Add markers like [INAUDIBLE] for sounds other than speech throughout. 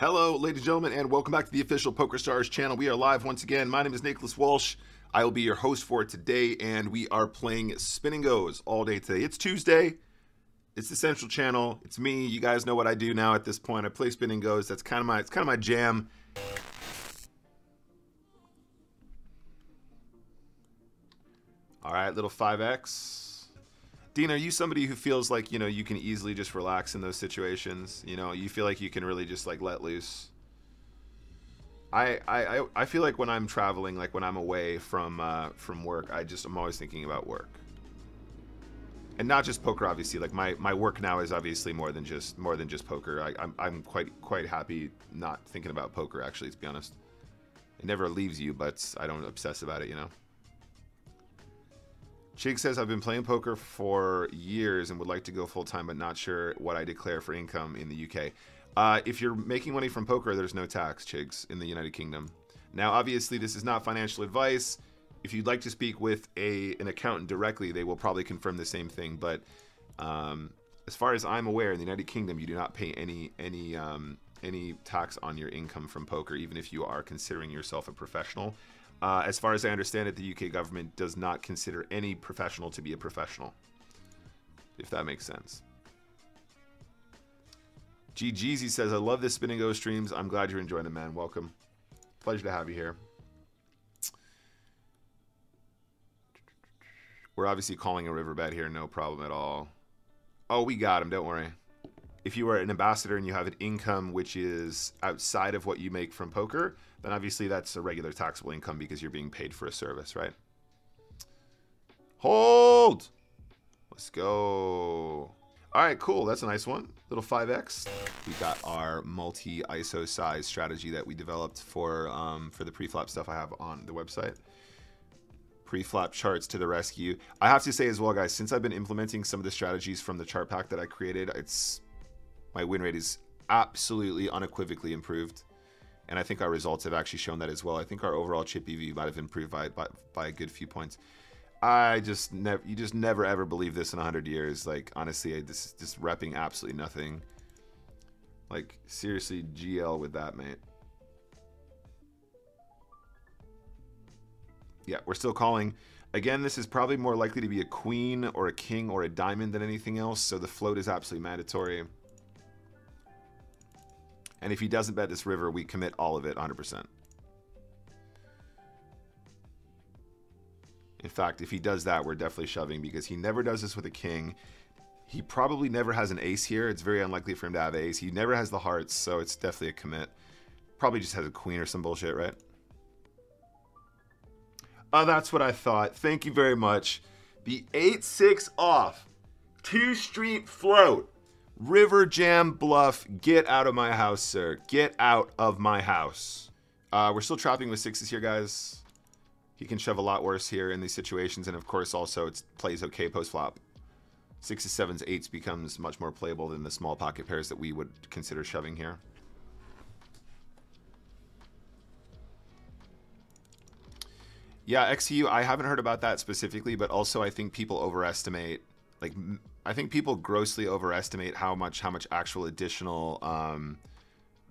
Hello, ladies and gentlemen, and welcome back to the official Poker Stars channel. We are live once again. My name is Nicholas Walsh. I will be your host for today, and we are playing Spin and Goes all day today. It's Tuesday. It's the Central Channel. It's me. You guys know what I do now at this point. I play Spin and Goes. That's kind of my it's kind of my jam. All right, little 5x. Dean, are you somebody who feels like, you know, you can easily just relax in those situations? You know, you feel like you can really just like let loose? I, I, I feel like when I'm traveling, like when I'm away from uh, from work, I just I'm always thinking about work, and not just poker. Obviously, like my, my work now is obviously more than just more than just poker. I, I'm I'm quite quite happy not thinking about poker. Actually, to be honest, it never leaves you, but I don't obsess about it. You know. Chig says, I've been playing poker for years and would like to go full time, but not sure what I declare for income in the UK. Uh, if you're making money from poker, there's no tax, Chigs, in the United Kingdom. Now, obviously, this is not financial advice. If you'd like to speak with a an accountant directly, they will probably confirm the same thing. But um, as far as I'm aware, in the United Kingdom, you do not pay any any um, any tax on your income from poker, even if you are considering yourself a professional. Uh, as far as I understand it, the UK government does not consider any professional to be a professional, if that makes sense. G Jeezy says, I love this Spin and Go streams. I'm glad you're enjoying them, man. Welcome. Pleasure to have you here. We're obviously calling a river bet here, no problem at all. Oh, we got him, don't worry. If you are an ambassador and you have an income which is outside of what you make from poker, then obviously that's a regular taxable income because you're being paid for a service, right? Hold! Let's go. All right, cool. That's a nice one. Little 5x. We got our multi-ISO size strategy that we developed for um, for the pre-flop stuff I have on the website. Pre-flop charts to the rescue. I have to say as well, guys, since I've been implementing some of the strategies from the chart pack that I created, it's my win rate is absolutely unequivocally improved. And I think our results have actually shown that as well. I think our overall chip EV might have improved by, by, by a good few points. I just never, you just never ever believe this in 100 years. Like, honestly, I, this is just repping absolutely nothing. Like, seriously, GL with that, mate. Yeah, we're still calling. Again, this is probably more likely to be a queen or a king or a diamond than anything else, so the float is absolutely mandatory. And if he doesn't bet this river, we commit all of it 100%. In fact, if he does that, we're definitely shoving because he never does this with a king. He probably never has an ace here. It's very unlikely for him to have ace. He never has the hearts, so it's definitely a commit. Probably just has a queen or some bullshit, right? Oh, that's what I thought. Thank you very much. The 8-6 off. Two street float. River Jam Bluff. Get out of my house, sir. Get out of my house. Uh, we're still trapping with sixes here, guys. He can shove a lot worse here in these situations, and of course also it plays okay post-flop. Sixes, sevens, eights becomes much more playable than the small pocket pairs that we would consider shoving here. Yeah, XU, I haven't heard about that specifically, but also I think people overestimate, like, I think people grossly overestimate how much, how much actual additional um,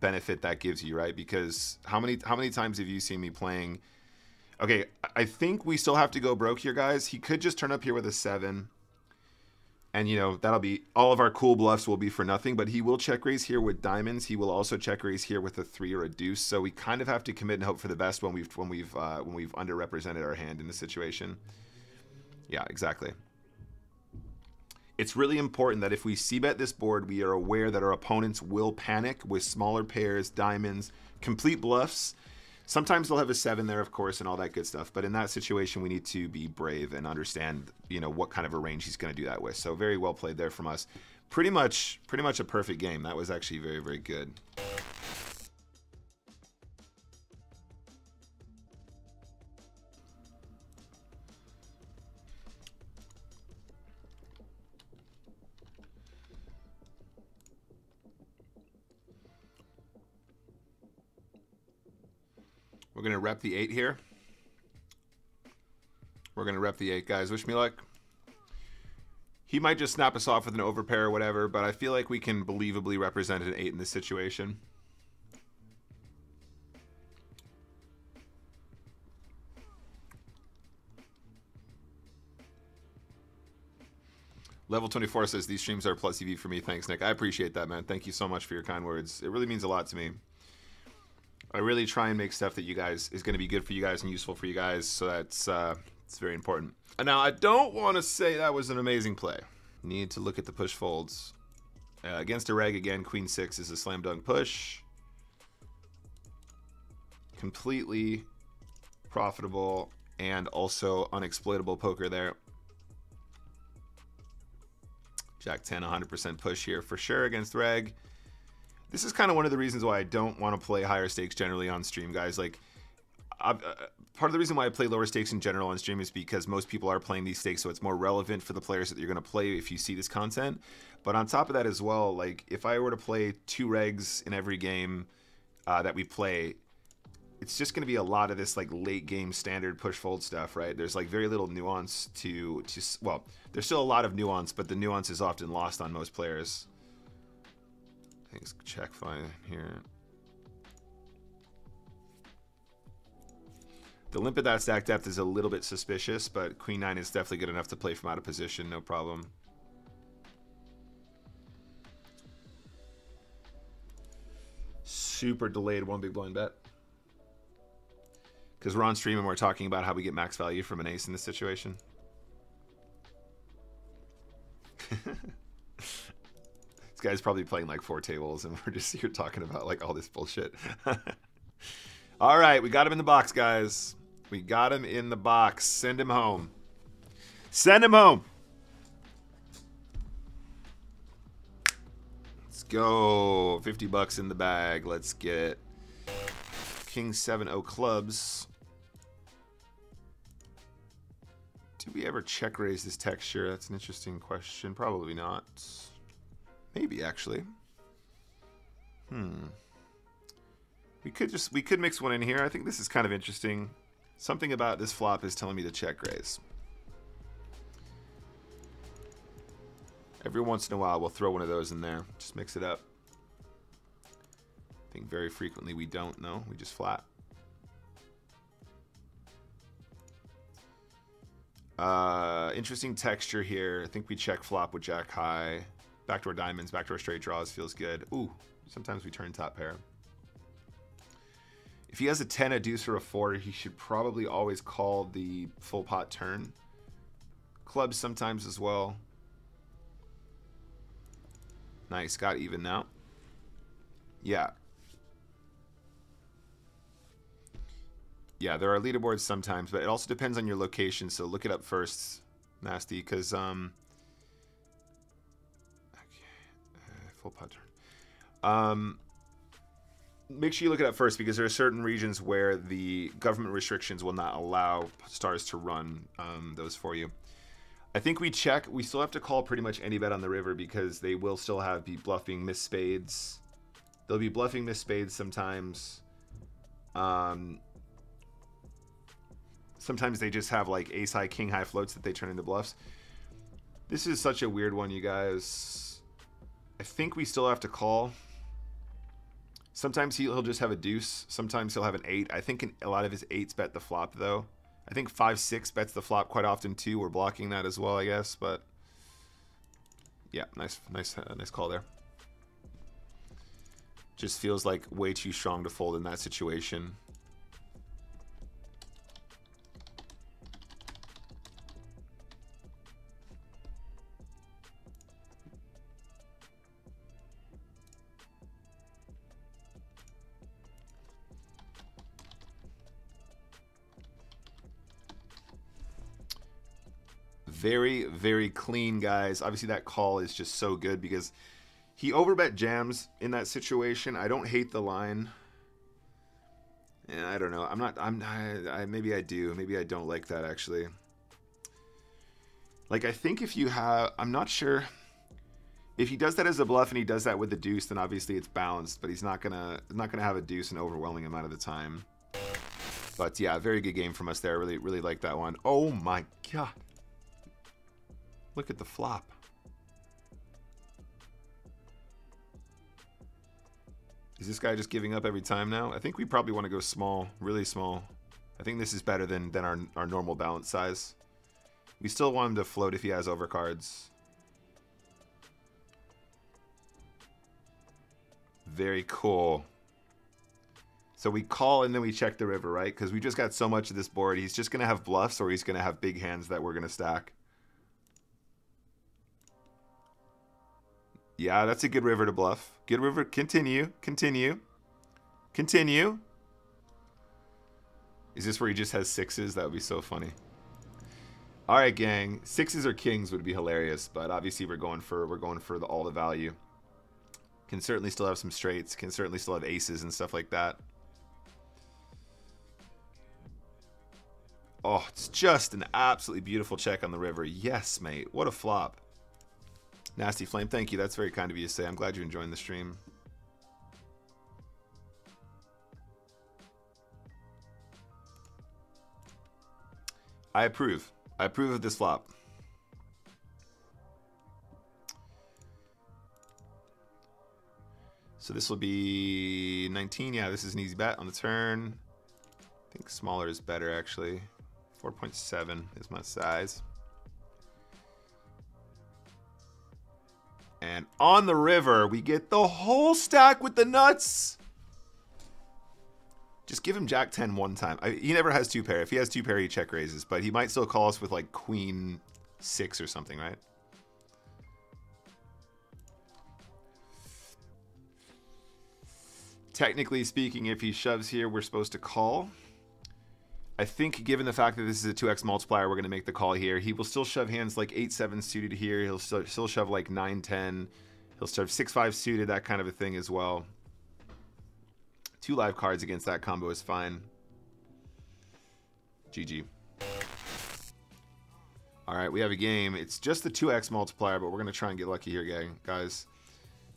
benefit that gives you, right? Because how many, how many times have you seen me playing Okay, I think we still have to go broke here, guys. He could just turn up here with a 7. And, you know, that'll be... All of our cool bluffs will be for nothing. But he will check raise here with diamonds. He will also check raise here with a 3 or a deuce. So we kind of have to commit and hope for the best when we've, when we've, uh, when we've underrepresented our hand in the situation. Yeah, exactly. It's really important that if we c-bet this board, we are aware that our opponents will panic with smaller pairs, diamonds, complete bluffs, Sometimes they'll have a seven there, of course, and all that good stuff. But in that situation, we need to be brave and understand, you know, what kind of a range he's going to do that with. So very well played there from us. Pretty much, pretty much a perfect game. That was actually very, very good. We're going to rep the 8 here. We're going to rep the 8, guys. Wish me luck. He might just snap us off with an overpair or whatever, but I feel like we can believably represent an 8 in this situation. Level 24 says, these streams are plus EV for me. Thanks, Nick. I appreciate that, man. Thank you so much for your kind words. It really means a lot to me. I really try and make stuff that you guys is going to be good for you guys and useful for you guys. So that's uh, it's very important. And now I don't want to say that was an amazing play. Need to look at the push folds. Uh, against a reg again, queen six is a slam dunk push. Completely profitable and also unexploitable poker there. Jack 10, 100% push here for sure against reg. This is kind of one of the reasons why I don't want to play higher stakes generally on stream, guys. Like, uh, part of the reason why I play lower stakes in general on stream is because most people are playing these stakes, so it's more relevant for the players that you're going to play if you see this content. But on top of that as well, like if I were to play two regs in every game uh, that we play, it's just going to be a lot of this like late game standard push fold stuff, right? There's like very little nuance to to well, there's still a lot of nuance, but the nuance is often lost on most players. Things check fine here. The limp of that stack depth is a little bit suspicious, but queen nine is definitely good enough to play from out of position, no problem. Super delayed one big blind bet. Because we're on stream and we're talking about how we get max value from an ace in this situation. [LAUGHS] this guy's probably playing like four tables and [LAUGHS] we're just here talking about like all this bullshit. [LAUGHS] all right, we got him in the box, guys. We got him in the box. Send him home. Send him home. Let's go. 50 bucks in the bag. Let's get King 7-0 clubs. Did we ever check raise this texture? That's an interesting question. Probably not. Maybe, actually. Hmm. We could just, we could mix one in here. I think this is kind of interesting. Something about this flop is telling me to check raise. Every once in a while, we'll throw one of those in there. Just mix it up. I think very frequently we don't know. We just flat. Uh, interesting texture here. I think we check flop with jack high. Backdoor diamonds, backdoor straight draws feels good. Ooh, sometimes we turn top pair. If he has a 10, a deuce, or a 4, he should probably always call the full pot turn. Clubs sometimes as well. Nice, got even now. Yeah. Yeah, there are leaderboards sometimes, but it also depends on your location, so look it up first, Nasty, because, um... full pot turn. Um make sure you look it up first because there are certain regions where the government restrictions will not allow stars to run um, those for you. I think we check. We still have to call pretty much any bet on the river because they will still have be bluffing miss spades. They'll be bluffing miss spades sometimes. Um, sometimes they just have like ace high, king high floats that they turn into bluffs. This is such a weird one, you guys. I think we still have to call. Sometimes he'll just have a deuce. Sometimes he'll have an eight. I think a lot of his eights bet the flop though. I think five six bets the flop quite often too. We're blocking that as well, I guess. But yeah, nice, nice, uh, nice call there. Just feels like way too strong to fold in that situation. Very, very clean, guys. Obviously, that call is just so good because he overbet jams in that situation. I don't hate the line. And I don't know. I'm not. I'm. I, I maybe I do. Maybe I don't like that actually. Like I think if you have, I'm not sure. If he does that as a bluff and he does that with the deuce, then obviously it's balanced. But he's not gonna not gonna have a deuce an overwhelming amount of the time. But yeah, very good game from us there. Really, really like that one. Oh my god. Look at the flop. Is this guy just giving up every time now? I think we probably want to go small, really small. I think this is better than, than our, our normal balance size. We still want him to float if he has overcards. Very cool. So we call and then we check the river, right? Because we just got so much of this board. He's just going to have bluffs or he's going to have big hands that we're going to stack. Yeah, that's a good river to bluff. Good river. Continue. Continue. Continue. Is this where he just has sixes? That would be so funny. All right, gang. Sixes or kings would be hilarious, but obviously we're going for we're going for the, all the value. Can certainly still have some straights. Can certainly still have aces and stuff like that. Oh, it's just an absolutely beautiful check on the river. Yes, mate. What a flop. Nasty Flame, thank you. That's very kind of you to say. I'm glad you're enjoying the stream. I approve. I approve of this flop. So this will be 19. Yeah, this is an easy bet on the turn. I think smaller is better, actually. 4.7 is my size. And on the river, we get the whole stack with the nuts. Just give him Jack 10 one time. I, he never has two pair. If he has two pair, he check raises. But he might still call us with like Queen 6 or something, right? Technically speaking, if he shoves here, we're supposed to call. I think given the fact that this is a 2x multiplier, we're going to make the call here. He will still shove hands like 8-7 suited here. He'll still, still shove like 9-10. He'll shove 6-5 suited, that kind of a thing as well. Two live cards against that combo is fine. GG. All right, we have a game. It's just the 2x multiplier, but we're going to try and get lucky here, gang, guys.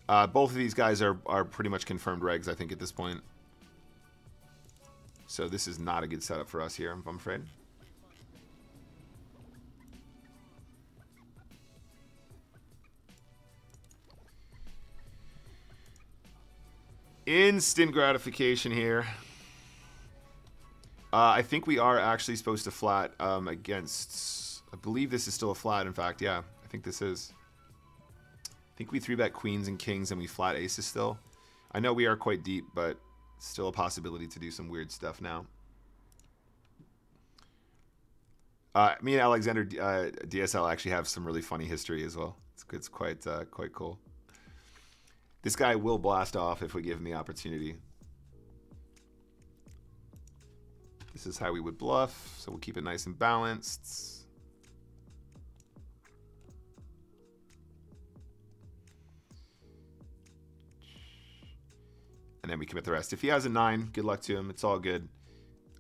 Uh, both of these guys are, are pretty much confirmed regs, I think, at this point. So this is not a good setup for us here, I'm afraid. Instant gratification here. Uh, I think we are actually supposed to flat um, against... I believe this is still a flat, in fact. Yeah, I think this is. I think we 3-bet queens and kings and we flat aces still. I know we are quite deep, but still a possibility to do some weird stuff now. Uh, me and Alexander uh, DSL actually have some really funny history as well. It's, it's quite uh, quite cool. This guy will blast off if we give him the opportunity. This is how we would bluff, so we'll keep it nice and balanced. And then we commit the rest. If he has a nine, good luck to him. It's all good.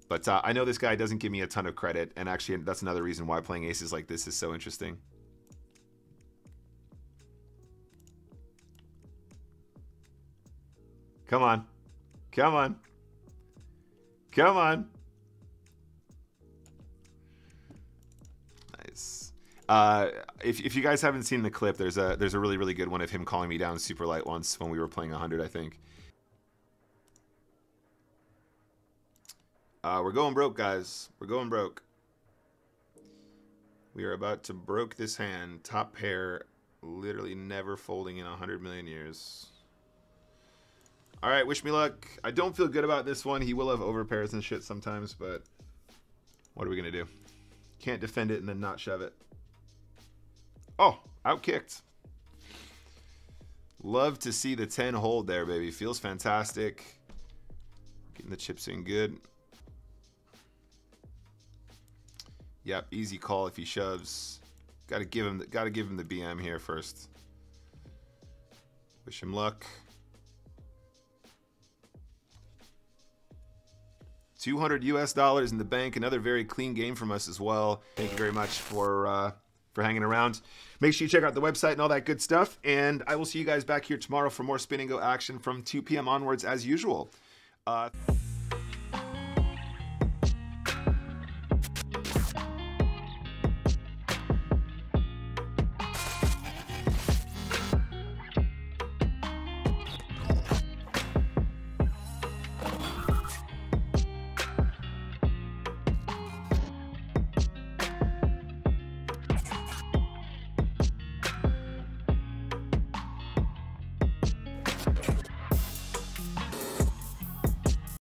But uh, I know this guy doesn't give me a ton of credit, and actually that's another reason why playing aces like this is so interesting. Come on. Come on. Come on. Nice. Uh, if, if you guys haven't seen the clip, there's a there's a really really good one of him calling me down super light once when we were playing 100, I think. Uh, we're going broke, guys. We're going broke. We are about to broke this hand. Top pair, literally never folding in a 100 million years. All right, wish me luck. I don't feel good about this one. He will have overpairs and shit sometimes, but what are we going to do? Can't defend it and then not shove it. Oh, outkicked. Love to see the 10 hold there, baby. Feels fantastic. Getting the chips in good. Yep, easy call if he shoves. Got to give him, got to give him the BM here first. Wish him luck. 200 US dollars in the bank. Another very clean game from us as well. Thank you very much for uh, for hanging around. Make sure you check out the website and all that good stuff. And I will see you guys back here tomorrow for more Spin and Go action from 2 p.m. onwards as usual. Uh